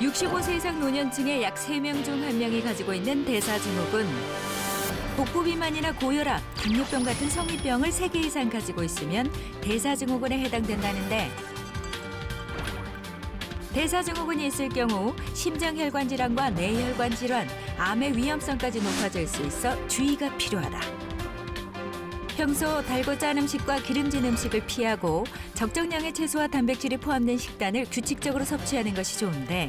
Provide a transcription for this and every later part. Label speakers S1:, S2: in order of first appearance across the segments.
S1: 65세 이상 노년층의 약 3명 중 1명이 가지고 있는 대사증후군. 복부 비만이나 고혈압, 당뇨병 같은 성인병을 3개 이상 가지고 있으면 대사증후군에 해당된다는데 대사증후군이 있을 경우 심장혈관 질환과 뇌혈관 질환, 암의 위험성까지 높아질 수 있어 주의가 필요하다. 평소 달고 짠 음식과 기름진 음식을 피하고 적정량의 채소와 단백질이 포함된 식단을 규칙적으로 섭취하는 것이 좋은데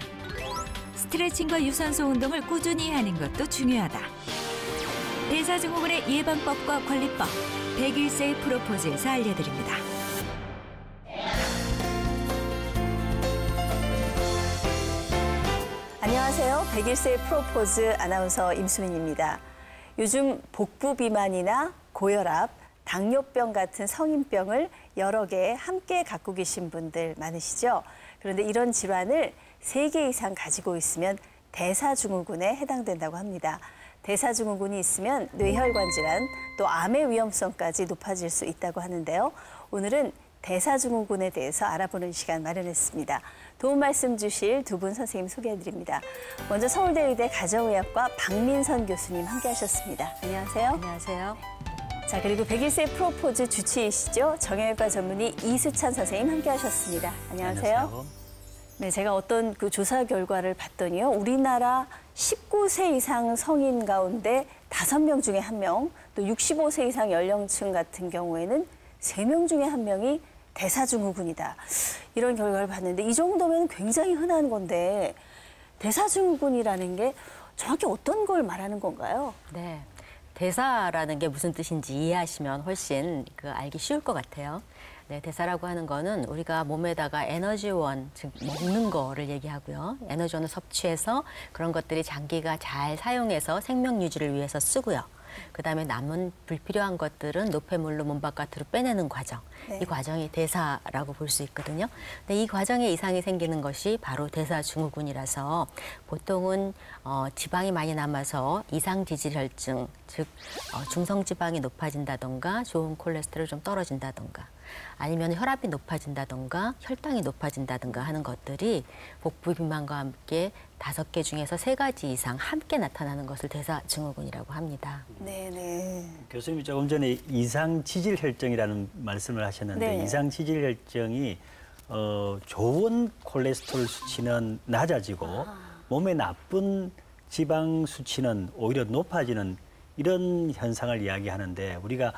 S1: 스트레칭과 유산소 운동을 꾸준히 하는 것도 중요하다. 대사증후군의 예방법과 관리법, 101세 프로포즈에서 알려드립니다.
S2: 안녕하세요. 101세 프로포즈 아나운서 임수민입니다. 요즘 복부 비만이나 고혈압, 당뇨병 같은 성인병을 여러 개 함께 갖고 계신 분들 많으시죠? 그런데 이런 질환을 세 개 이상 가지고 있으면 대사증후군에 해당된다고 합니다. 대사증후군이 있으면 뇌혈관 질환, 또 암의 위험성까지 높아질 수 있다고 하는데요. 오늘은 대사증후군에 대해서 알아보는 시간 마련했습니다. 도움 말씀 주실 두 분 선생님 소개해드립니다. 먼저 서울대 의대 가정의학과 박민선 교수님 함께하셨습니다. 안녕하세요.
S3: 안녕하세요.
S2: 자 그리고 101세 프로포즈 주치의시죠. 정형외과 전문의 이수찬 선생님 함께하셨습니다. 안녕하세요.
S4: 안녕하세요.
S2: 네, 제가 어떤 그 조사 결과를 봤더니요. 우리나라 19세 이상 성인 가운데 5명 중에 1명, 또 65세 이상 연령층 같은 경우에는 3명 중에 1명이 대사증후군이다. 이런 결과를 봤는데 이 정도면 굉장히 흔한 건데 대사증후군이라는 게 정확히 어떤 걸 말하는 건가요?
S3: 네. 대사라는 게 무슨 뜻인지 이해하시면 훨씬 그 알기 쉬울 것 같아요. 네, 대사라고 하는 거는 우리가 몸에다가 에너지원, 즉 먹는 거를 얘기하고요. 에너지원을 섭취해서 그런 것들이 장기가 잘 사용해서 생명 유지를 위해서 쓰고요. 그다음에 남은 불필요한 것들은 노폐물로 몸 바깥으로 빼내는 과정.
S2: 네.
S3: 이 과정이 대사라고 볼 수 있거든요. 근데 이 과정에 이상이 생기는 것이 바로 대사 증후군이라서 보통은 어, 지방이 많이 남아서 이상 지질혈증, 즉 어, 중성 지방이 높아진다던가 좋은 콜레스테롤 좀 떨어진다던가 아니면 혈압이 높아진다던가 혈당이 높아진다던가 하는 것들이 복부 비만과 함께 다섯 개 중에서 세 가지 이상 함께 나타나는 것을 대사 증후군이라고 합니다.
S2: 네네.
S4: 교수님이 조금 전에 이상 지질 혈증이라는 말씀을 하셨는데
S2: 네.
S4: 이상 지질 혈증이 어, 좋은 콜레스테롤 수치는 낮아지고 몸에 나쁜 지방 수치는 오히려 높아지는 이런 현상을 이야기하는데 우리가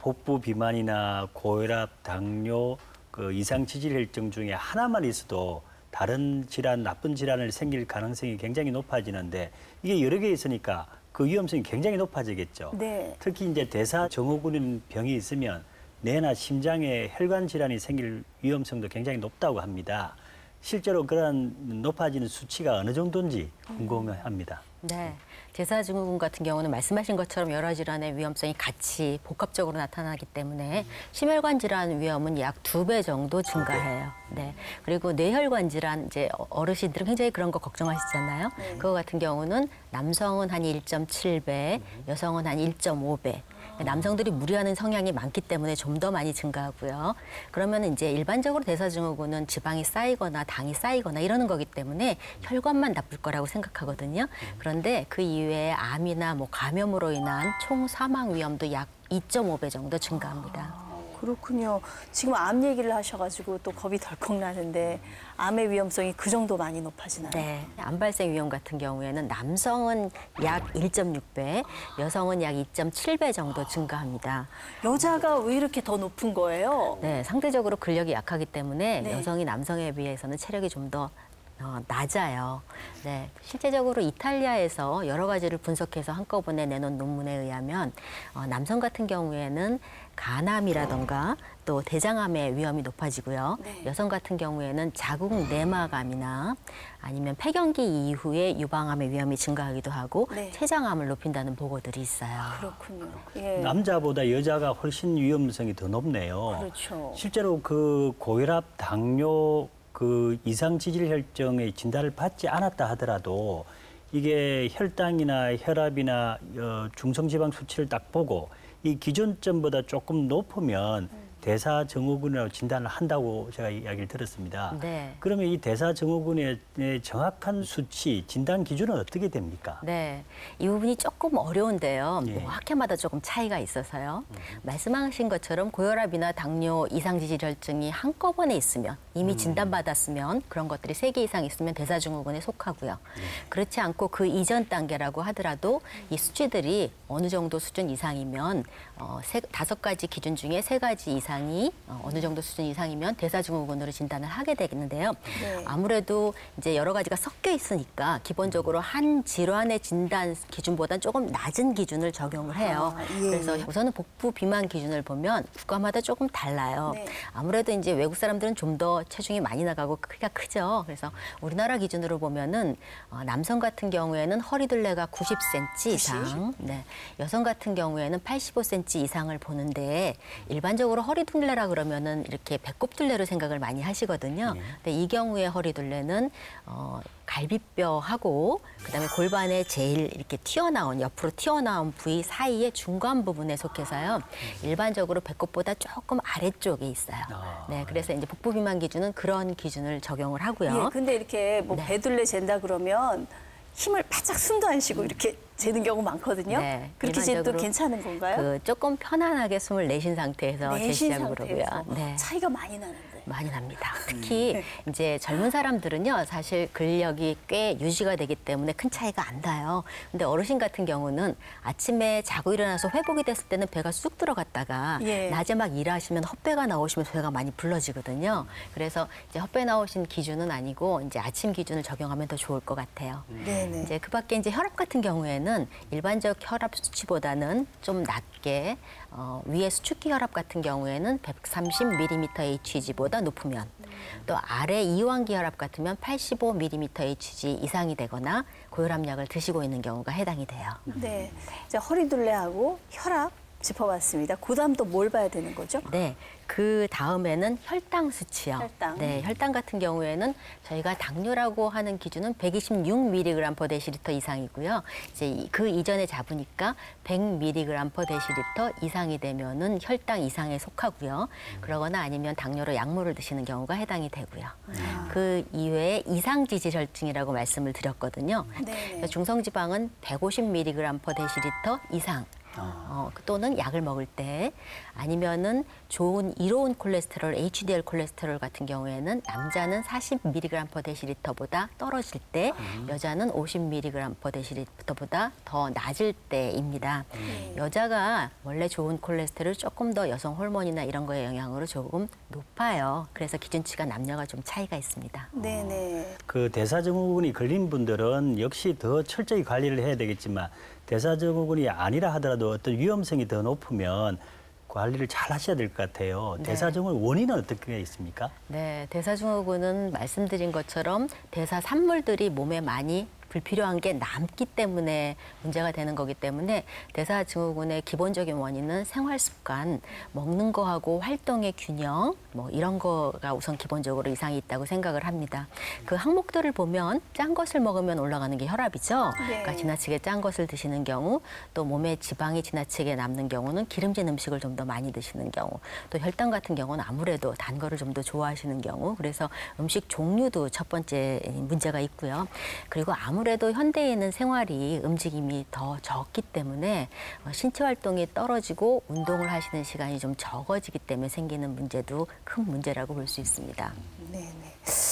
S4: 복부 비만이나 고혈압, 당뇨, 그 이상 지질 혈증 중에 하나만 있어도 다른 질환, 나쁜 질환을 생길 가능성이 굉장히 높아지는데 이게 여러 개 있으니까 그 위험성이 굉장히 높아지겠죠.
S2: 네.
S4: 특히 이제 대사 증후군 병이 있으면 뇌나 심장에 혈관 질환이 생길 위험성도 굉장히 높다고 합니다. 실제로 그런 높아지는 수치가 어느 정도인지 궁금합니다.
S3: 네. 대사증후군 같은 경우는 말씀하신 것처럼 여러 질환의 위험성이 같이 복합적으로 나타나기 때문에 심혈관 질환 위험은 약 두 배 정도 증가해요. 네. 그리고 뇌혈관 질환 이제 어르신들은 굉장히 그런 거 걱정하시잖아요. 그거 같은 경우는 남성은 한 1.7배, 여성은 한 1.5배. 남성들이 무리하는 성향이 많기 때문에 좀 더 많이 증가하고요. 그러면 이제 일반적으로 대사증후군은 지방이 쌓이거나 당이 쌓이거나 이러는 거기 때문에 혈관만 나쁠 거라고 생각하거든요. 그런데 그 이외에 암이나 뭐 감염으로 인한 총 사망 위험도 약 2.5배 정도 증가합니다.
S2: 그렇군요. 지금 암 얘기를 하셔가지고 또 겁이 덜컥 나는데 암의 위험성이 그 정도 많이 높아지나요?
S3: 네. 암 발생 위험 같은 경우에는 남성은 약 1.6배, 여성은 약 2.7배 정도 증가합니다.
S2: 여자가 왜 이렇게 더 높은 거예요?
S3: 네, 상대적으로 근력이 약하기 때문에
S2: 네.
S3: 여성이 남성에 비해서는 체력이 좀더 어, 낮아요. 네, 실제적으로 이탈리아에서 여러 가지를 분석해서 한꺼번에 내놓은 논문에 의하면 어, 남성 같은 경우에는 간암이라던가 또 대장암의 위험이 높아지고요.
S2: 네.
S3: 여성 같은 경우에는 자궁 내막암이나 아니면 폐경기 이후에 유방암의 위험이 증가하기도 하고
S2: 네.
S3: 췌장암을 높인다는 보고들이 있어요.
S2: 그렇군요. 예.
S4: 남자보다 여자가 훨씬 위험성이 더 높네요.
S2: 그렇죠.
S4: 실제로 그 고혈압, 당뇨, 그 이상 지질 혈증의 진단을 받지 않았다 하더라도 이게 혈당이나 혈압이나 어, 중성지방 수치를 딱 보고 이 기준점보다 조금 높으면 대사 증후군이라고 진단을 한다고 제가 이야기를 들었습니다.
S3: 네.
S4: 그러면 이 대사 증후군의 정확한 수치, 진단 기준은 어떻게 됩니까?
S3: 네, 이 부분이 조금 어려운데요.
S4: 예.
S3: 뭐 학회마다 조금 차이가 있어서요. 말씀하신 것처럼 고혈압이나 당뇨, 이상지질혈증이 한꺼번에 있으면 이미 진단받았으면 그런 것들이 세 개 이상 있으면 대사 증후군에 속하고요. 그렇지 않고 그 이전 단계라고 하더라도 이 수치들이 어느 정도 수준 이상이면 어, 세, 다섯 가지 기준 중에 세 가지 이상이 어, 어느 정도 수준 이상이면 대사증후군으로 진단을 하게 되겠는데요.
S2: 네.
S3: 아무래도 이제 여러 가지가 섞여 있으니까 기본적으로 한 질환의 진단 기준보다는 조금 낮은 기준을 적용을 해요.
S2: 아, 예.
S3: 그래서 우선은 복부 비만 기준을 보면 국가마다 조금 달라요.
S2: 네.
S3: 아무래도 이제 외국 사람들은 좀 더 체중이 많이 나가고 크기가 크죠. 그래서 우리나라 기준으로 보면은 어, 남성 같은 경우에는 허리둘레가 90cm 이상, 네. 여성 같은 경우에는 85cm 이상을 보는데 일반적으로 허리 둘레라 그러면은 이렇게 배꼽 둘레로 생각을 많이 하시거든요. 근데 이 경우에 허리 둘레는 어, 갈비뼈하고 그다음에 골반에 제일 이렇게 튀어나온 옆으로 튀어나온 부위 사이의 중간 부분에 속해서요. 일반적으로 배꼽보다 조금 아래쪽에 있어요.
S4: 아,
S3: 네, 그래서 이제 복부 비만 기준은 그런 기준을 적용을 하고요.
S2: 예, 근데 이렇게 뭐
S3: 네.
S2: 배둘레 잰다 그러면 힘을 바짝 숨도 안 쉬고 이렇게 재는 경우 많거든요.
S3: 네,
S2: 그렇게 재도 괜찮은 건가요?
S3: 그 조금 편안하게 숨을 내쉰 상태에서 그러고요.
S2: 상태에서
S3: 네.
S2: 차이가 많이 나는데.
S3: 많이 납니다.
S2: 음.
S3: 특히
S2: 네.
S3: 이제 젊은 사람들은요, 사실 근력이 꽤 유지가 되기 때문에 큰 차이가 안 나요. 근데 어르신 같은 경우는 아침에 자고 일어나서 회복이 됐을 때는 배가 쑥 들어갔다가
S2: 예.
S3: 낮에 막 일하시면 헛배가 나오시면 배가 많이 불러지거든요. 그래서 이제 헛배 나오신 기준은 아니고 이제 아침 기준을 적용하면 더 좋을 것 같아요.
S2: 네네.
S3: 이제 그밖에 이제 혈압 같은 경우에는 일반적 혈압 수치보다는 좀 낮게 어, 위에 수축기 혈압 같은 경우에는 130mmHg보다 높으면 또 아래 이완기 혈압 같으면 85mmHg 이상이 되거나 고혈압약을 드시고 있는 경우가 해당이 돼요.
S2: 네. 자, 허리둘레하고 혈압 짚어봤습니다. 그 다음 또 뭘 봐야 되는 거죠?
S3: 네. 그 다음에는 혈당 수치요.
S2: 혈당.
S3: 네, 혈당 같은 경우에는 저희가 당뇨라고 하는 기준은 126mg per 데시리터 이상이고요. 이제 이- 그 이전에 잡으니까 100mg per 데시리터 이상이 되면은 혈당 이상에 속하고요. 그러거나 아니면 당뇨로 약물을 드시는 경우가 해당이 되고요. 그 이외에 이상지질혈증이라고 말씀을 드렸거든요.
S2: 네네.
S3: 그래서 중성지방은 150mg per 데시리터 이상. 어, 또는 약을 먹을 때 아니면은 좋은 이로운 콜레스테롤, HDL 콜레스테롤 같은 경우에는 남자는 40mg per 데시리터보다 떨어질 때 여자는 50mg per 데시리터보다 더 낮을 때입니다. 여자가 원래 좋은 콜레스테롤 조금 더 여성 호르몬이나 이런 거의 영향으로 조금 높아요. 그래서 기준치가 남녀가 좀 차이가 있습니다.
S2: 네네.
S4: 그 대사증후군이 걸린 분들은 역시 더 철저히 관리를 해야 되겠지만 대사증후군이 아니라 하더라도 어떤 위험성이 더 높으면 관리를 잘 하셔야 될 것 같아요.
S3: 네.
S4: 대사증후군 원인은 어떻게 있습니까?
S3: 네, 대사증후군은 말씀드린 것처럼 대사 산물들이 몸에 많이 불필요한 게 남기 때문에 문제가 되는 거기 때문에 대사 증후군의 기본적인 원인은 생활 습관, 먹는 거하고 활동의 균형, 뭐 이런 거가 우선 기본적으로 이상이 있다고 생각을 합니다. 그 항목들을 보면 짠 것을 먹으면 올라가는 게 혈압이죠.
S2: 네.
S3: 그러니까 지나치게 짠 것을 드시는 경우, 또 몸에 지방이 지나치게 남는 경우는 기름진 음식을 좀 더 많이 드시는 경우, 또 혈당 같은 경우는 아무래도 단 거를 좀 더 좋아하시는 경우, 그래서 음식 종류도 첫 번째 문제가 있고요. 그리고 아무 래도 현대인은 생활이 움직임이 더 적기 때문에 어, 신체 활동이 떨어지고 운동을 하시는 시간이 좀 적어지기 때문에 생기는 문제도 큰 문제라고 볼 수 있습니다.
S2: 네 네.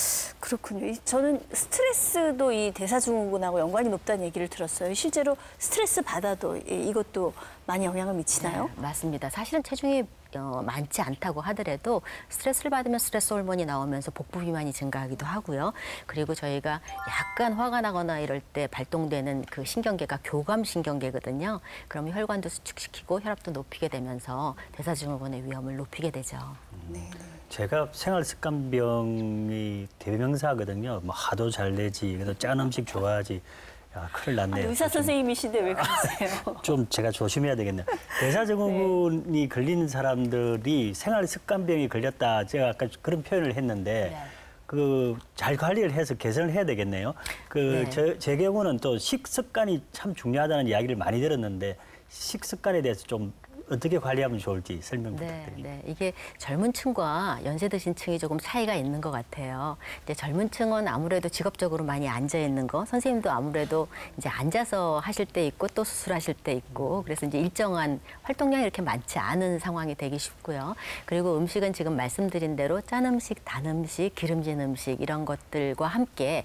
S2: 그렇군요. 이- 저는 스트레스도 이 대사증후군하고 연관이 높다는 얘기를 들었어요. 실제로 스트레스 받아도 이- 이것도 많이 영향을 미치나요?
S3: 네, 맞습니다. 사실은 체중이 어, 많지 않다고 하더라도 스트레스를 받으면 스트레스 호르몬이 나오면서 복부 비만이 증가하기도 하고요. 그리고 저희가 약간 화가 나거나 이럴 때 발동되는 그 신경계가 교감 신경계거든요. 그러면 혈관도 수축시키고 혈압도 높이게 되면서 대사증후군의 위험을 높이게 되죠.
S2: 네네.
S4: 제가 생활 습관병이 대명사거든요. 뭐 하도 잘 내지, 그래서 짠 음식 좋아하지. 야, 큰일
S2: 아니,
S4: 났네.
S2: 의사 선생님이신데 왜 그러세요?
S4: 좀 제가 조심해야 되겠네요. 대사증후군이 걸리는 사람들이 생활 습관병이 걸렸다. 제가 아까 그런 표현을 했는데
S3: 네.
S4: 그잘 관리를 해서 개선을 해야 되겠네요. 그
S3: 네.
S4: 제, 제 경우는 또 식습관이 참 중요하다는 이야기를 많이 들었는데 식습관에 대해서 좀 어떻게 관리하면 좋을지 설명
S3: 네,
S4: 부탁드립니다.
S3: 네. 이게 젊은 층과 연세 드신 층이 조금 차이가 있는 것 같아요. 이제 젊은 층은 아무래도 직업적으로 많이 앉아 있는 거, 선생님도 아무래도 이제 앉아서 하실 때 있고 또 수술하실 때 있고, 그래서 이제 일정한 활동량이 이렇게 많지 않은 상황이 되기 쉽고요. 그리고 음식은 지금 말씀드린 대로 짠 음식, 단 음식, 기름진 음식 이런 것들과 함께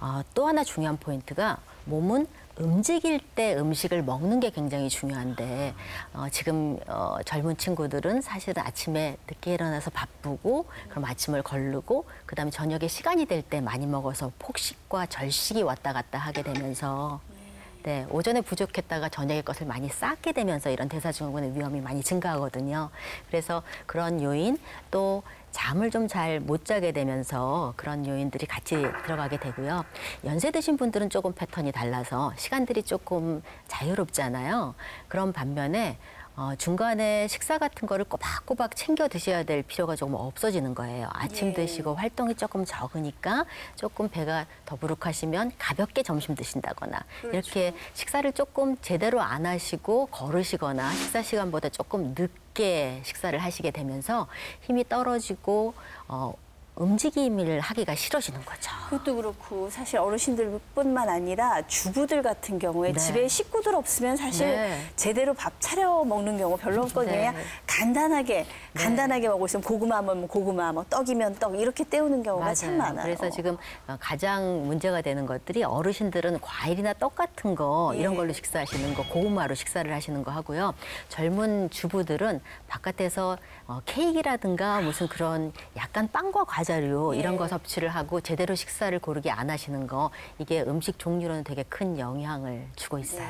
S3: 어, 또 하나 중요한 포인트가 몸은 움직일 때 음식을 먹는 게 굉장히 중요한데 어, 지금 어, 젊은 친구들은 사실은 아침에 늦게 일어나서 바쁘고 그럼 아침을 거르고 그다음에 저녁에 시간이 될 때 많이 먹어서 폭식과 절식이 왔다 갔다 하게 되면서 네, 오전에 부족했다가 저녁에 것을 많이 쌓게 되면서 이런 대사증후군의 위험이 많이 증가하거든요. 그래서 그런 요인 또 잠을 좀 잘 못 자게 되면서 그런 요인들이 같이 들어가게 되고요. 연세 드신 분들은 조금 패턴이 달라서 시간들이 조금 자유롭잖아요. 그런 반면에 어, 중간에 식사 같은 거를 꼬박꼬박 챙겨 드셔야 될 필요가 조금 없어지는 거예요. 아침
S2: 예.
S3: 드시고 활동이 조금 적으니까 조금 배가 더부룩하시면 가볍게 점심 드신다거나 이렇게 식사를 조금 제대로 안 하시고 걸으시거나 식사 시간보다 조금 늦게 식사를 하시게 되면서 힘이 떨어지고 어, 움직임을 하기가 싫어지는 거죠.
S2: 그것도 그렇고 사실 어르신들뿐만 아니라 주부들 같은 경우에
S3: 네.
S2: 집에 식구들 없으면 사실
S3: 네.
S2: 제대로 밥 차려 먹는 경우 별로 없거든요.
S3: 네.
S2: 간단하게 간단하게 먹고 있으면 고구마면 뭐 고구마, 뭐 떡이면 떡 이렇게 때우는 경우가 참 많아요.
S3: 그래서 지금 어, 가장 문제가 되는 것들이 어르신들은 과일이나 떡 같은 거 이런
S2: 예.
S3: 걸로 식사하시는 거, 고구마로 식사를 하시는 거 하고요. 젊은 주부들은 바깥에서 어, 케이크라든가 무슨 그런 약간 빵과 과자류 이런
S2: 예.
S3: 거 섭취를 하고 제대로 식사를 고르게 안 하시는 거 이게 음식 종류로는 되게 큰 영향을 주고 있어요.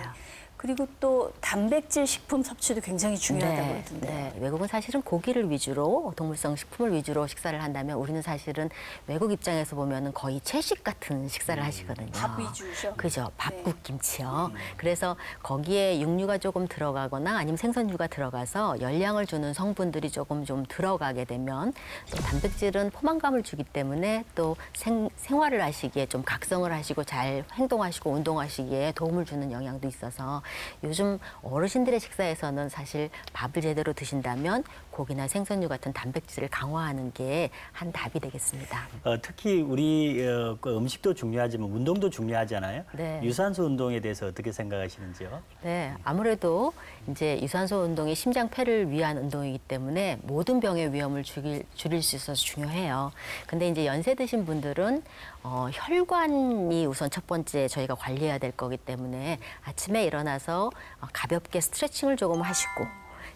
S2: 그리고 또 단백질 식품 섭취도 굉장히 중요하다고 그러던데.
S3: 네, 외국은 사실은 고기를 위주로 동물성 식품을 위주로 식사를 한다면 우리는 사실은 외국 입장에서 보면은 거의 채식 같은 식사를 하시거든요.
S2: 밥 위주죠.
S3: 그죠.
S2: 네.
S3: 밥국 김치요. 그래서 거기에 육류가 조금 들어가거나 아니면 생선류가 들어가서 열량을 주는 성분들이 조금 좀 들어가게 되면 또 단백질은 포만감을 주기 때문에 또 생, 생활을 하시기에 좀 각성을 하시고 잘 행동하시고 운동하시기에 도움을 주는 영향도 있어서 요즘 어르신들의 식사에서는 사실 밥을 제대로 드신다면 고기나 생선류 같은 단백질을 강화하는 게 한 답이 되겠습니다.
S4: 어, 특히 우리 어, 그 음식도 중요하지만 운동도 중요하잖아요.
S3: 네.
S4: 유산소 운동에 대해서 어떻게 생각하시는지요?
S3: 네, 아무래도 이제 유산소 운동이 심장 폐를 위한 운동이기 때문에 모든 병의 위험을 줄일, 줄일 수 있어서 중요해요. 근데 이제 연세 드신 분들은 어, 혈관이 우선 첫 번째 저희가 관리해야 될 거기 때문에 아침에 일어나서 어, 가볍게 스트레칭을 조금 하시고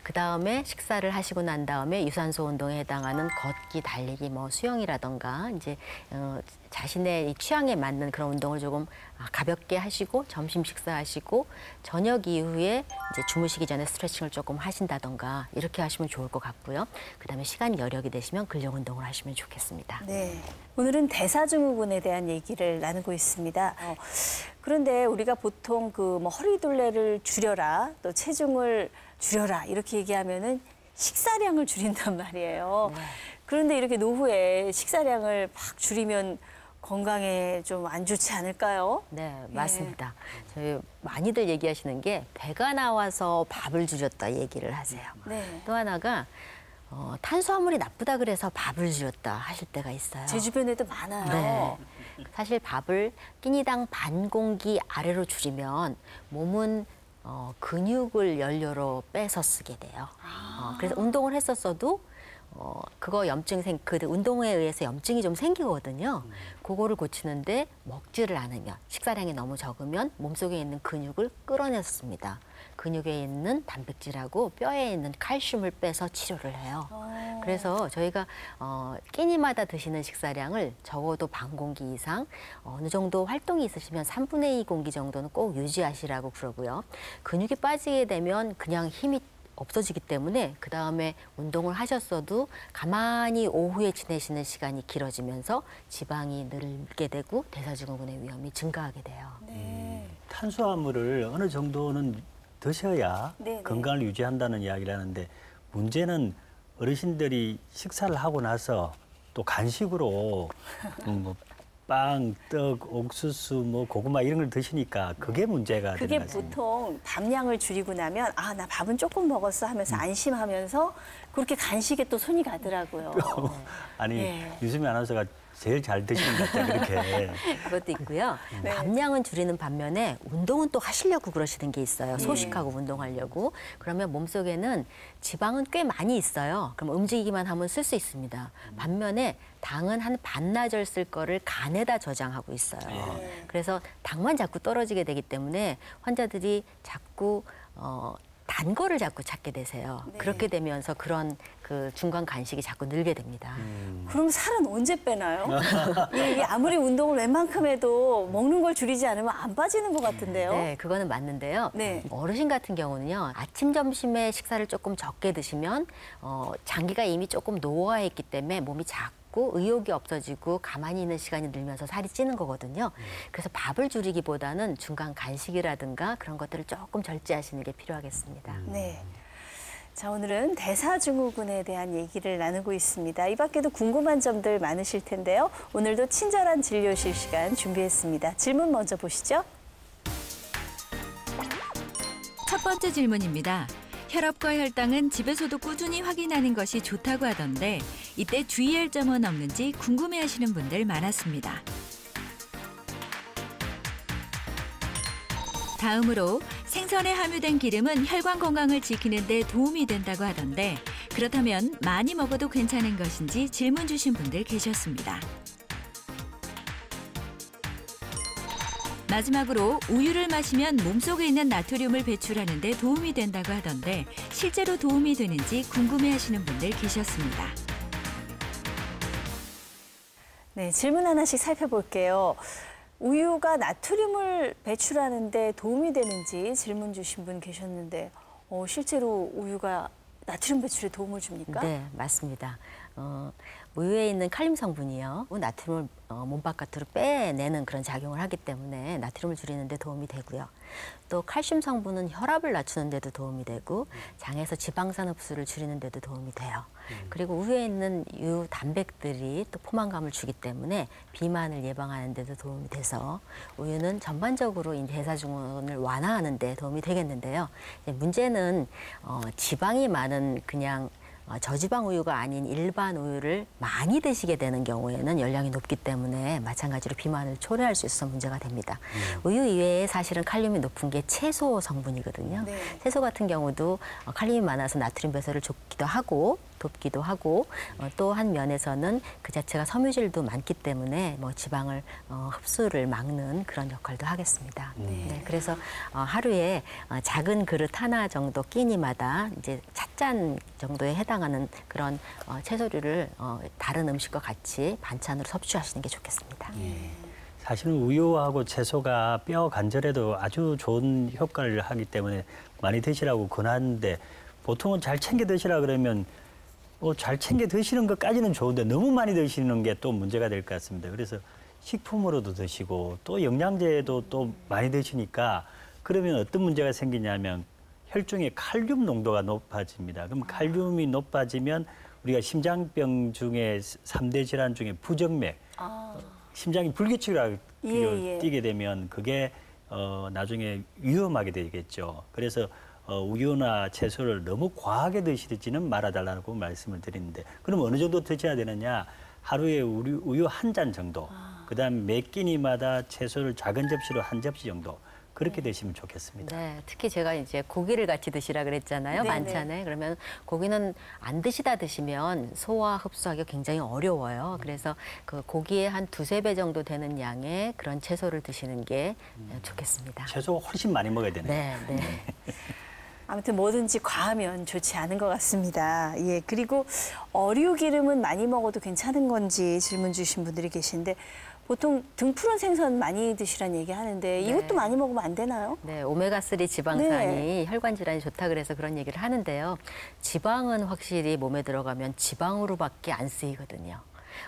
S3: 그 다음에 식사를 하시고 난 다음에 유산소 운동에 해당하는 걷기, 달리기, 뭐 수영이라던가 이제 어, 자신의 이 취향에 맞는 그런 운동을 조금 아, 가볍게 하시고 점심 식사하시고 저녁 이후에 이제 주무시기 전에 스트레칭을 조금 하신다던가 이렇게 하시면 좋을 것 같고요. 그 다음에 시간 여력이 되시면 근력 운동을 하시면 좋겠습니다.
S2: 네. 오늘은 대사증후군에 대한 얘기를 나누고 있습니다. 어, 그런데 우리가 보통 그 뭐 허리둘레를 줄여라, 또 체중을 줄여라 이렇게 얘기하면은 식사량을 줄인단 말이에요. 그런데 이렇게 노후에 식사량을 막 줄이면 건강에 좀 안 좋지 않을까요?
S3: 네, 맞습니다. 저희 많이들 얘기하시는 게 배가 나와서 밥을 줄였다 얘기를 하세요.
S2: 네.
S3: 또 하나가 어, 탄수화물이 나쁘다 그래서 밥을 줄였다 하실 때가 있어요.
S2: 제 주변에도 많아요.
S3: 네. 사실 밥을 끼니당 반 공기 아래로 줄이면 몸은 어, 근육을 연료로 빼서 쓰게 돼요. 어, 그래서 운동을 했었어도 어, 그거 염증 생, 그 운동에 의해서 염증이 좀 생기거든요. 그거를 고치는데 먹지를 않으면 식사량이 너무 적으면 몸속에 있는 근육을 끌어냈습니다. 근육에 있는 단백질하고 뼈에 있는 칼슘을 빼서 치료를 해요. 그래서 저희가 어, 끼니마다 드시는 식사량을 적어도 반 공기 이상 어느 정도 활동이 있으시면 3분의 2 공기 정도는 꼭 유지하시라고 그러고요. 근육이 빠지게 되면 그냥 힘이 없어지기 때문에 그 다음에 운동을 하셨어도 가만히 오후에 지내시는 시간이 길어지면서 지방이 늘게 되고 대사증후군의 위험이 증가하게 돼요.
S2: 네.
S4: 탄수화물을 어느 정도는 드셔야
S2: 네, 네.
S4: 건강을 유지한다는 이야기를 하는데 문제는 어르신들이 식사를 하고 나서 또 간식으로 음, 뭐 빵, 떡, 옥수수, 뭐 고구마 이런 걸 드시니까 그게 문제가
S2: 그게
S4: 되는 거죠.
S2: 보통 밥량을 줄이고 나면 아 나 밥은 조금 먹었어
S4: 음.
S2: 하면서 안심하면서 그렇게 간식에 또 손이 가더라고요.
S4: 아니
S2: 예.
S4: 유수미 아나운서가 제일 잘 드시는 것 같아요. 그렇게.
S3: 그것도 있고요.
S2: 네.
S3: 밥량은 줄이는 반면에 운동은 또 하시려고 그러시는 게 있어요. 소식하고 운동하려고. 그러면 몸속에는 지방은 꽤 많이 있어요. 그럼 움직이기만 하면 쓸 수 있습니다. 반면에 당은 한 반나절 쓸 거를 간에다 저장하고 있어요. 그래서 당만 자꾸 떨어지게 되기 때문에 환자들이 자꾸 어, 단 거를 자꾸 찾게 되세요.
S2: 네.
S3: 그렇게 되면서 그런 그 중간 간식이 자꾸 늘게 됩니다.
S2: 그럼 살은 언제 빼나요? 이게 아무리 운동을 웬만큼 해도 먹는 걸 줄이지 않으면 안 빠지는 것 같은데요.
S3: 네, 그거는 맞는데요.
S2: 네.
S3: 어르신 같은 경우는요, 아침, 점심에 식사를 조금 적게 드시면, 어, 장기가 이미 조금 노화해 있기 때문에 몸이 작고 의욕이 없어지고 가만히 있는 시간이 늘면서 살이 찌는 거거든요. 그래서 밥을 줄이기보다는 중간 간식이라든가 그런 것들을 조금 절제하시는 게 필요하겠습니다.
S2: 네. 자, 오늘은 대사증후군에 대한 얘기를 나누고 있습니다. 이 밖에도 궁금한 점들 많으실 텐데요. 오늘도 친절한 진료실 시간 준비했습니다. 질문 먼저 보시죠.
S1: 첫 번째 질문입니다. 혈압과 혈당은 집에서도 꾸준히 확인하는 것이 좋다고 하던데 이때 주의할 점은 없는지 궁금해하시는 분들 많았습니다. 다음으로 생선에 함유된 기름은 혈관 건강을 지키는 데 도움이 된다고 하던데 그렇다면 많이 먹어도 괜찮은 것인지 질문 주신 분들 계셨습니다. 마지막으로 우유를 마시면 몸속에 있는 나트륨을 배출하는 데 도움이 된다고 하던데 실제로 도움이 되는지 궁금해하시는 분들 계셨습니다.
S2: 네, 질문 하나씩 살펴볼게요. 우유가 나트륨을 배출하는데 도움이 되는지 질문 주신 분 계셨는데 어, 실제로 우유가 나트륨 배출에 도움을 줍니까?
S3: 네, 맞습니다. 어, 우유에 있는 칼륨 성분이요. 나트륨을 어, 몸 바깥으로 빼내는 그런 작용을 하기 때문에 나트륨을 줄이는 데 도움이 되고요. 또 칼슘 성분은 혈압을 낮추는 데도 도움이 되고 장에서 지방산 흡수를 줄이는 데도 도움이 돼요. 그리고 우유에 있는 유 단백들이 또 포만감을 주기 때문에 비만을 예방하는 데도 도움이 돼서 우유는 전반적으로 이 대사증후군을 완화하는 데 도움이 되겠는데요. 문제는 어, 지방이 많은 그냥 어, 저지방 우유가 아닌 일반 우유를 많이 드시게 되는 경우에는 열량이 높기 때문에 마찬가지로 비만을 초래할 수 있어서 문제가 됩니다. 우유 이외에 사실은 칼륨이 높은 게 채소 성분이거든요.
S2: 네.
S3: 채소 같은 경우도 어, 칼륨이 많아서 나트륨 배설을 좁기도 하고 돕기도 하고 어, 또한 면에서는 그 자체가 섬유질도 많기 때문에 뭐 지방을 어, 흡수를 막는 그런 역할도 하겠습니다. 네. 그래서 어, 하루에 어, 작은 그릇 하나 정도 끼니마다 이제 찻잔 정도에 해당하는 그런 어, 채소류를 어, 다른 음식과 같이 반찬으로 섭취하시는 게 좋겠습니다.
S4: 사실은 우유하고 채소가 뼈 관절에도 아주 좋은 효과를 하기 때문에 많이 드시라고 권하는데 보통은 잘 챙겨 드시라 그러면 어, 잘 챙겨 드시는 것까지는 좋은데 너무 많이 드시는 게 또 문제가 될 것 같습니다. 그래서 식품으로도 드시고 또 영양제도 또 많이 드시니까 그러면 어떤 문제가 생기냐면 혈중에 칼륨 농도가 높아집니다. 그럼 칼륨이 높아지면 우리가 심장병 중에 삼대 질환 중에 부정맥,
S2: 아,
S4: 심장이 불규칙하게
S2: 예, 예.
S4: 뛰게 되면 그게 어, 나중에 위험하게 되겠죠. 그래서 어, 우유나 채소를 너무 과하게 드시지는 말아달라고 말씀을 드리는데 그럼 어느 정도 드셔야 되느냐? 하루에 우유, 우유 한 잔 정도,
S2: 아.
S4: 그다음 몇 끼니마다 채소를 작은 접시로 한 접시 정도 그렇게 드시면 좋겠습니다.
S3: 네, 특히 제가 이제 고기를 같이 드시라 그랬잖아요.
S2: 네네.
S3: 만찬에. 그러면 고기는 안 드시다 드시면 소화 흡수하기 굉장히 어려워요. 그래서 그 고기의 한 두세 배 정도 되는 양의 그런 채소를 드시는 게 좋겠습니다.
S4: 채소가 훨씬 많이 먹어야 되네요.
S3: 네, 네.
S2: 아무튼 뭐든지 과하면 좋지 않은 것 같습니다. 예, 그리고 어류 기름은 많이 먹어도 괜찮은 건지 질문 주신 분들이 계신데 보통 등푸른 생선 많이 드시라는 얘기 하는데 이것도 많이 먹으면 안 되나요?
S3: 네, 오메가3 지방산이
S2: 네.
S3: 혈관 질환이 좋다 그래서 그런 얘기를 하는데요. 지방은 확실히 몸에 들어가면 지방으로밖에 안 쓰이거든요.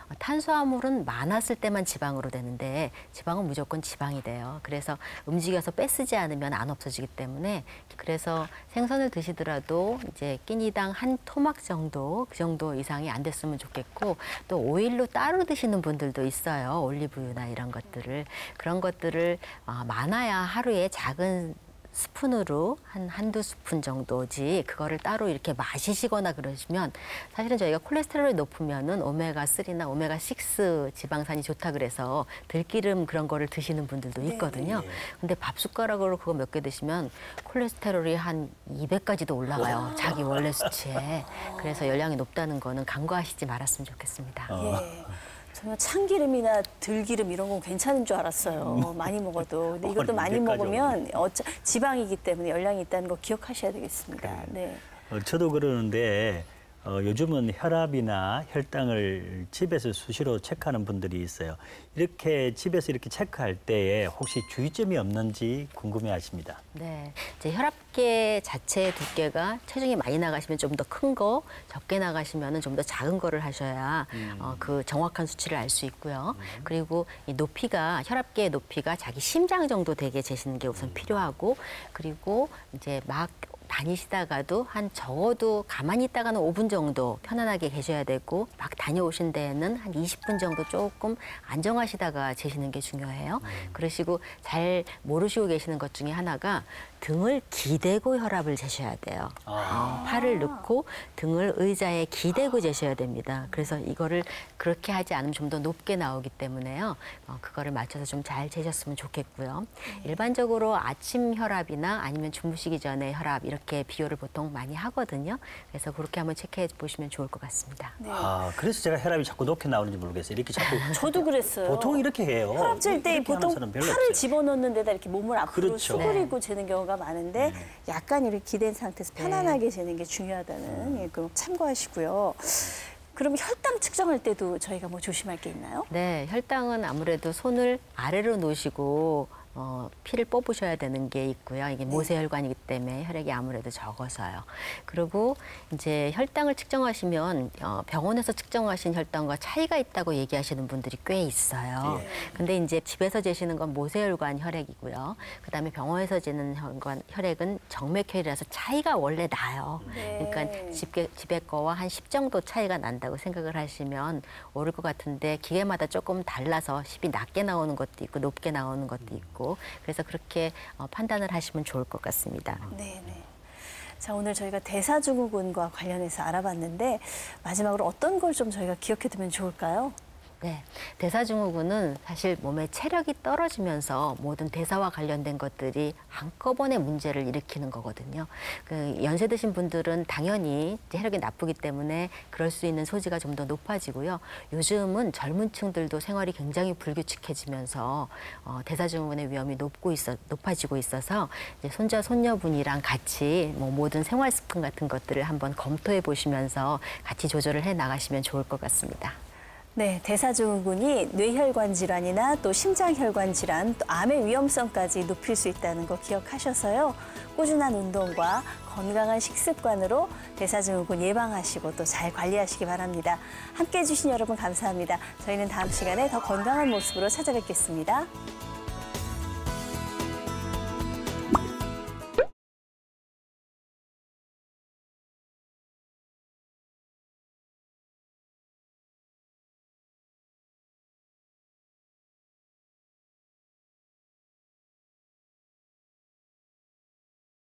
S3: 어, 탄수화물은 많았을 때만 지방으로 되는데 지방은 무조건 지방이 돼요. 그래서 움직여서 빼쓰지 않으면 안 없어지기 때문에 그래서 생선을 드시더라도 이제 끼니당 한 토막 정도 그 정도 이상이 안 됐으면 좋겠고 또 오일로 따로 드시는 분들도 있어요. 올리브유나 이런 것들을 그런 것들을 어, 많아야 하루에 작은 스푼으로 한 한두 스푼 정도지 그거를 따로 이렇게 마시시거나 그러시면 사실은 저희가 콜레스테롤이 높으면은 오메가 3나 오메가 6 지방산이 좋다 그래서 들기름 그런 거를 드시는 분들도 있거든요.
S4: 네.
S3: 근데 밥 숟가락으로 그거 몇 개 드시면 콜레스테롤이 한 200까지도 올라가요. 자기 원래 수치에. 그래서 열량이 높다는 거는 간과하시지 말았으면 좋겠습니다.
S2: 예. 저는 참기름이나 들기름 이런 건 괜찮은 줄 알았어요. 많이 먹어도. 근데 이것도
S4: 어,
S2: 많이 먹으면 어차, 지방이기 때문에 열량이 있다는 거 기억하셔야 되겠습니다. 네.
S4: 어, 저도 그러는데 어, 요즘은 혈압이나 혈당을 집에서 수시로 체크하는 분들이 있어요. 이렇게 집에서 이렇게 체크할 때에 혹시 주의점이 없는지 궁금해하십니다.
S3: 네, 이제 혈압계 자체의 두께가 체중이 많이 나가시면 좀 더 큰 거, 적게 나가시면은 좀더 작은 거를 하셔야 어, 그 정확한 수치를 알 수 있고요. 그리고 이 높이가 혈압계의 높이가 자기 심장 정도 되게 재시는 게 우선 필요하고 그리고 이제 막 다니시다가도 한 적어도 가만히 있다가는 5분 정도 편안하게 계셔야 되고 막 다녀오신 데에는 한 20분 정도 조금 안정하시다가 재시는 게 중요해요. 그러시고 잘 모르시고 계시는 것 중에 하나가 등을 기대고 혈압을 재셔야 돼요.
S4: 아.
S3: 어, 팔을 넣고 등을 의자에 기대고 재셔야 됩니다. 그래서 이거를 그렇게 하지 않으면 좀 더 높게 나오기 때문에요. 어, 그거를 맞춰서 좀 잘 재셨으면 좋겠고요. 일반적으로 아침 혈압이나 아니면 주무시기 전에 혈압 이렇게 비교를 보통 많이 하거든요. 그래서 그렇게 한번 체크해 보시면 좋을 것 같습니다.
S4: 아, 그래서 제가 혈압이 자꾸 높게 나오는지 모르겠어요. 이렇게 자꾸
S2: 저도 그랬어요.
S4: 보통 이렇게 해요.
S2: 혈압 잴때
S4: 이렇게 하는
S2: 보통 팔을
S4: 없어요.
S2: 집어넣는 데다 이렇게 몸을 앞으로
S4: 그렇죠. 네.
S2: 수그리고 재는 경우가 많은데 약간 이렇게 기댄 상태에서 편안하게 재는 게 중요하다는 예, 그 참고하시고요. 그럼 혈당 측정할 때도 저희가 뭐 조심할 게 있나요?
S3: 네, 혈당은 아무래도 손을 아래로 놓으시고 어, 피를 뽑으셔야 되는 게 있고요. 이게 모세혈관이기 때문에 혈액이 아무래도 적어서요. 그리고 이제 혈당을 측정하시면 어, 병원에서 측정하신 혈당과 차이가 있다고 얘기하시는 분들이 꽤 있어요.
S4: 예.
S3: 근데 이제 집에서 재시는 건 모세혈관 혈액이고요. 그다음에 병원에서 재는 혈관, 혈액은 정맥혈이라서 차이가 원래 나요.
S2: 네.
S3: 그러니까 집게, 집에 거와 한10 정도 차이가 난다고 생각을 하시면 옳을 것 같은데 기계마다 조금 달라서 10이 낮게 나오는 것도 있고 높게 나오는 것도 있고 그래서 그렇게 어, 판단을 하시면 좋을 것 같습니다.
S2: 네, 네. 자, 오늘 저희가 대사증후군과 관련해서 알아봤는데 마지막으로 어떤 걸 좀 저희가 기억해 두면 좋을까요?
S3: 네, 대사증후군은 사실 몸의 체력이 떨어지면서 모든 대사와 관련된 것들이 한꺼번에 문제를 일으키는 거거든요. 그 연세 드신 분들은 당연히 혈액이 나쁘기 때문에 그럴 수 있는 소지가 좀 더 높아지고요. 요즘은 젊은 층들도 생활이 굉장히 불규칙해지면서 어, 대사증후군의 위험이 높고 있어 높아지고 있어서 이제 손자 손녀분이랑 같이 뭐 모든 생활 습관 같은 것들을 한번 검토해 보시면서 같이 조절을 해 나가시면 좋을 것 같습니다.
S2: 네, 대사증후군이 뇌혈관 질환이나 또 심장혈관 질환, 또 암의 위험성까지 높일 수 있다는 거 기억하셔서요. 꾸준한 운동과 건강한 식습관으로 대사증후군 예방하시고 또 잘 관리하시기 바랍니다. 함께해 주신 여러분 감사합니다. 저희는 다음 시간에 더 건강한 모습으로 찾아뵙겠습니다.